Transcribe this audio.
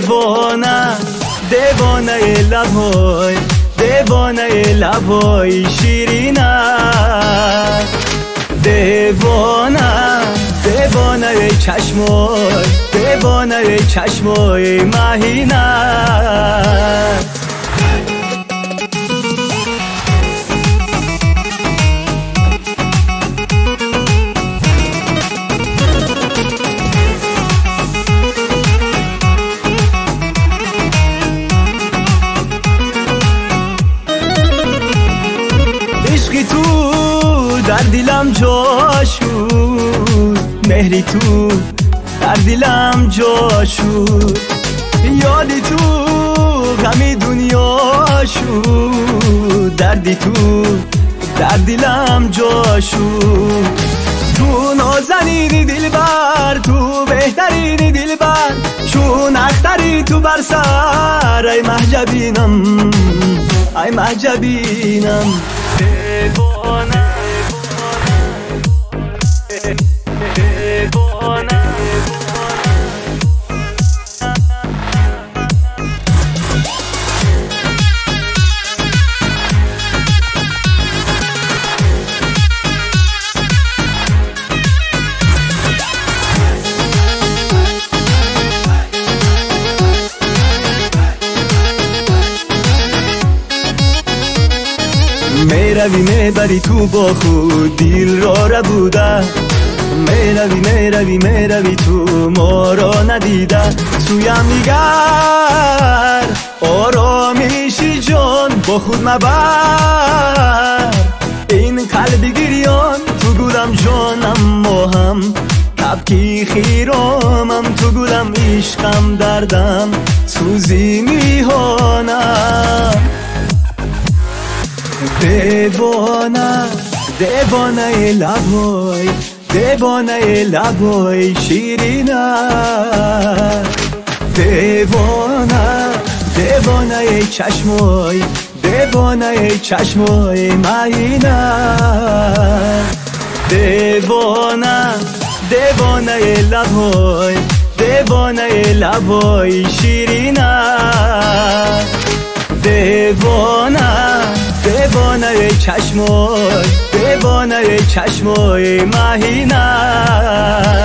دیوانه دیوانه لبای دیوانه لبای شیرینه. دیوانه دیوانه چشمای دیوانه چشمای مهینه. در دلم جا شد مهری تو در دلم جا شد یادی تو غمی دنیا شد دردی تو در دلم جا شد تو نازنینی دل بر تو بهترینی دل بر چون اختری تو بر سر ای محجبینم ای محجبینم دیوانه می‌روی می‌بری تو با خود. دیل را ربوده. می‌روی می‌روی می‌روی تو ما را ندیده. سویم میگر آرامیشی جان با خود مبر. این قلب گریان تو گلم جانم ما هم تبکی خیرامم. تو گلم عشقم دردم سوزی میهانم دیوانه دیوانه لبای دیوانه لبای شیرینه. دیوانه دیوانه چشمای دیوانه چشمای معینه دیوانه دیوانه لبای دیوانه لبای شیرینه. چشمای دیوانه چشمای مهینه